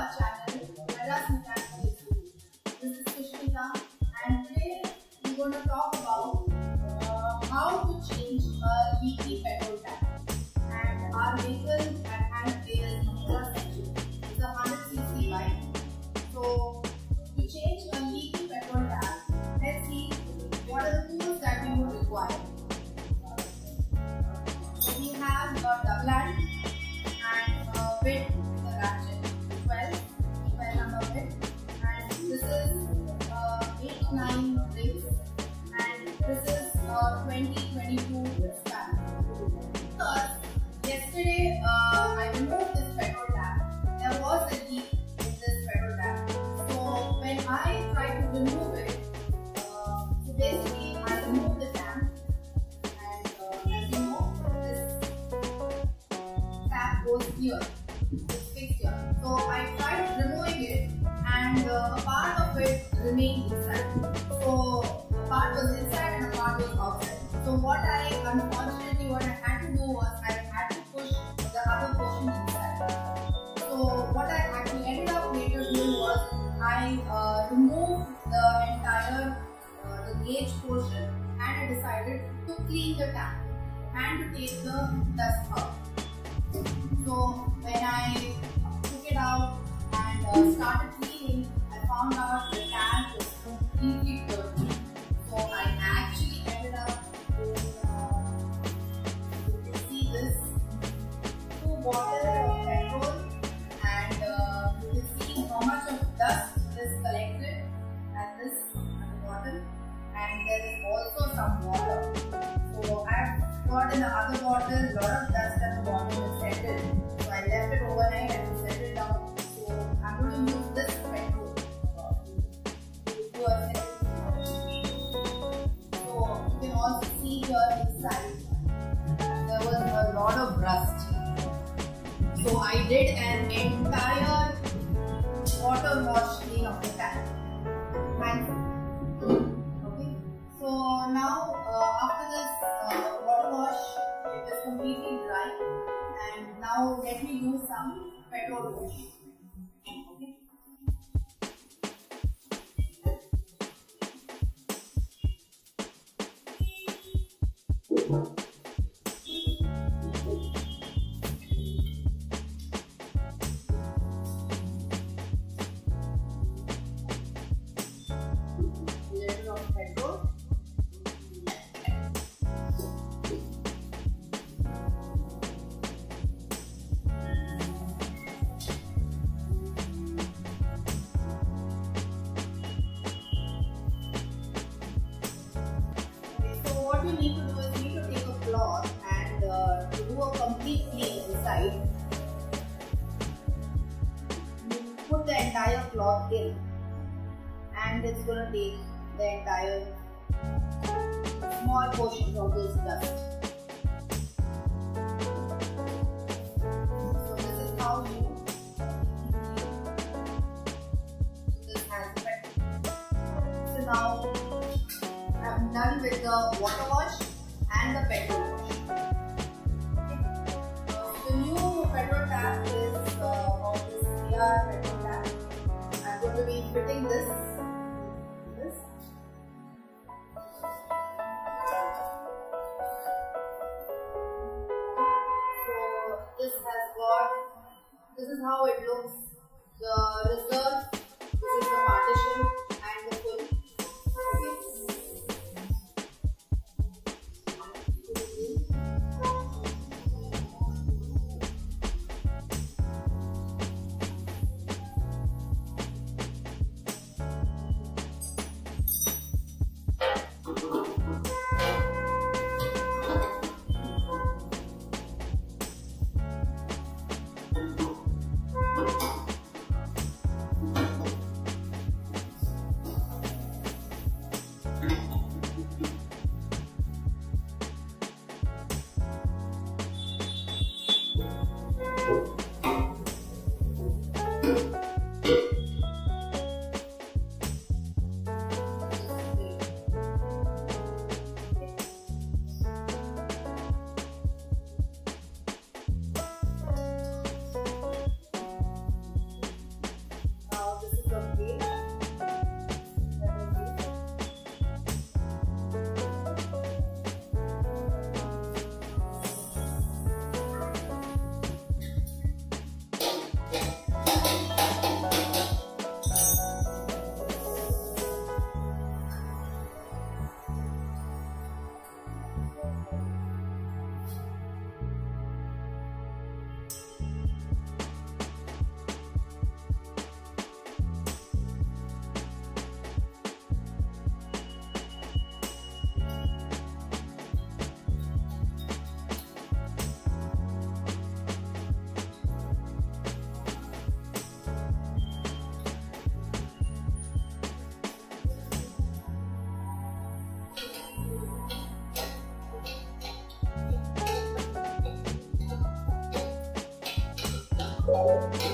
much, nine bricks and this is uh, a 2022 span. Because yesterday uh, I removed this petrol tap. There was a leak in this petrol tap. So when I tried to remove it, uh, so basically I removed the tap and uh, as you know this tap goes here. So what I unfortunately what I had to do was I had to push the other portion inside. So what I actually ended up later doing was I uh, removed the entire uh, the gauge portion and I decided to clean the tank and to take the dust out. So when I took it out and uh, started cleaning, I found out the tank was completely dirty. Two Então, perdoa-nos. You need to do is you need to take a cloth and uh, to do a complete clean inside. You put the entire cloth in and it's gonna take the entire small portions of this dust. This is how it looks. The reserve. Música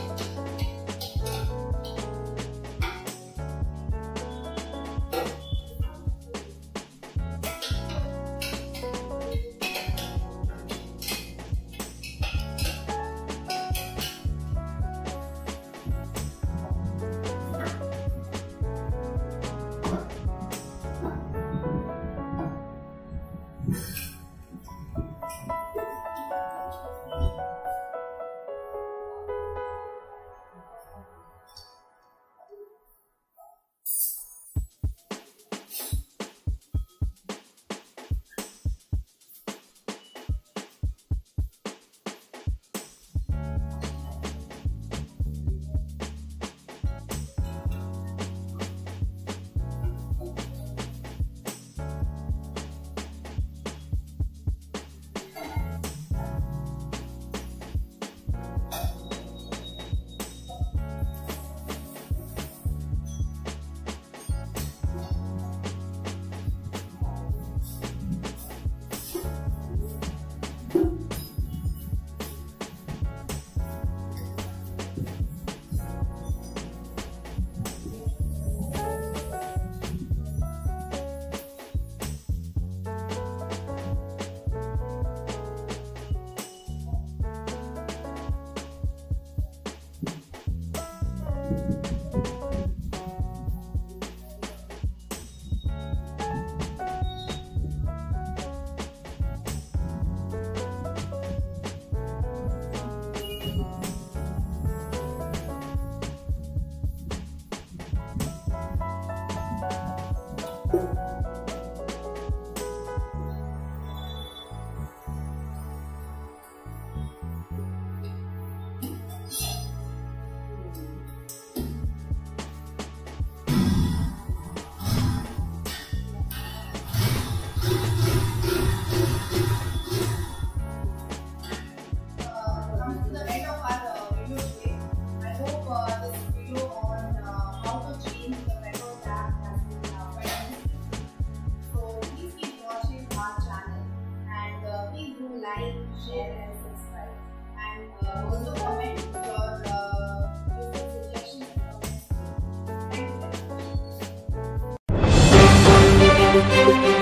share and subscribe. And uh, also comment your uh, suggestions. Thank you.